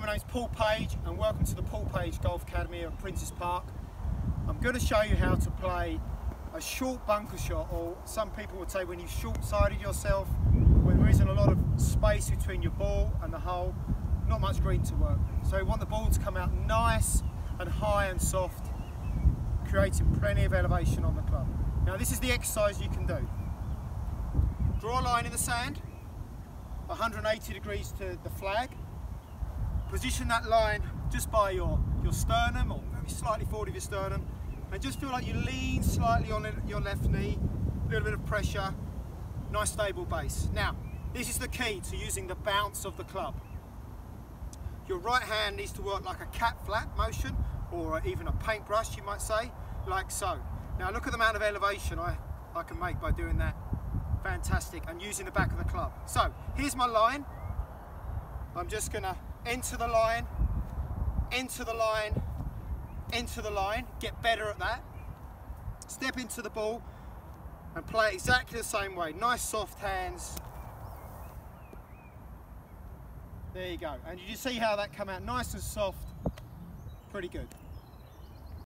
My name's Paul Page and welcome to the Paul Page Golf Academy at Princes Park. I'm going to show you how to play a short bunker shot or some people would say when you've short-sided yourself, when there isn't a lot of space between your ball and the hole, not much green to work. So you want the ball to come out nice and high and soft, creating plenty of elevation on the club. Now this is the exercise you can do. Draw a line in the sand, 180 degrees to the flag, Position that line just by your, your sternum or maybe slightly forward of your sternum and just feel like you lean slightly on your left knee, a little bit of pressure, nice stable base. Now, this is the key to using the bounce of the club. Your right hand needs to work like a cat flap motion or even a paintbrush you might say, like so. Now look at the amount of elevation I, I can make by doing that. Fantastic, and using the back of the club. So, here's my line. I'm just gonna into the line, into the line, into the line, get better at that. Step into the ball and play exactly the same way. Nice soft hands. There you go. And you see how that come out nice and soft, pretty good.